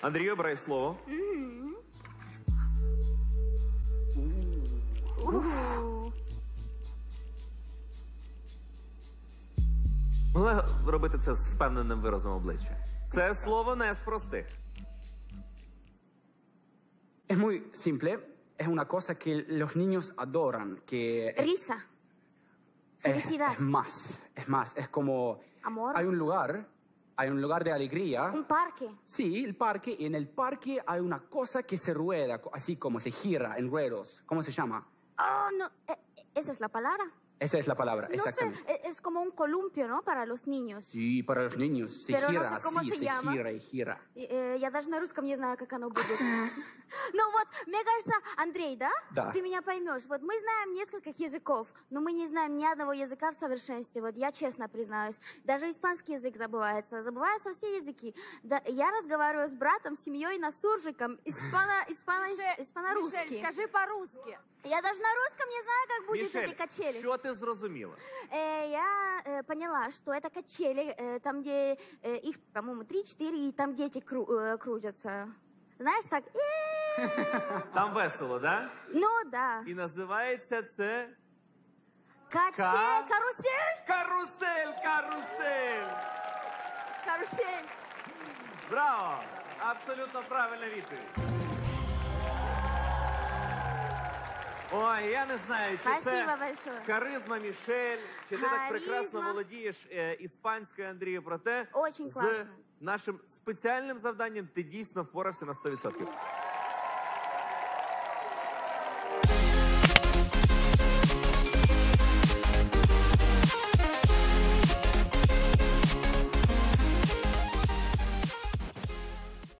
Андрій, обирай слово. Могла робити це з впевненим виразом обличчя. Це слово не з простих. Es muy simple, es una cosa que los niños adoran, que es, Risa. es- Felicidad. es más, es más, es como Amor. hay un lugar, hay un lugar de alegría. Un parque. Sí, el parque, y en el parque hay una cosa que se rueda, así como se gira en ruedos. ¿Cómo se llama? Oh, no. eh, Esa es la palabra. Esa es la palabra, No sé, exactamente. eh, es como un columpio, ¿no? Para los niños. Sí, para los niños. Se Pero no gira sé cómo así, se se, llama. gira y gira. И, э, Я даже на русском не знаю, как оно будет. Ну вот, мне кажется, Андрей, да? Да. Ты меня поймешь. Вот мы знаем нескольких языков, но мы не знаем ни одного языка в совершенстве. Вот я честно признаюсь. Даже испанский язык забывается. Забываются все языки. Да, я разговариваю с братом, семьей, на суржиком, испано, испано, Мишель, испано-русский. Мишель, скажи по-русски. Я даже на русском не знаю, как будет Мішель, этой качели. що ти зрозуміла? Э, я э, поняла, что это качели, э, там, где э, их, по-моему, 3-4, и там дети кру- э, крутятся. Знаешь, так, «Э-э-э». Там весело, да? ну да. І називається це Каче, Ка- карусель, карусель, карусель. карусель. Браво! Абсолютно правильна відповідь. Ой, я не знаю, чи Спасибо це большое. харизма Мішель, чи ти так прекрасно Харизма. володієш е, іспанською, Андрію, проте Очень з класно. нашим спеціальним завданням ти дійсно впорався на 100%.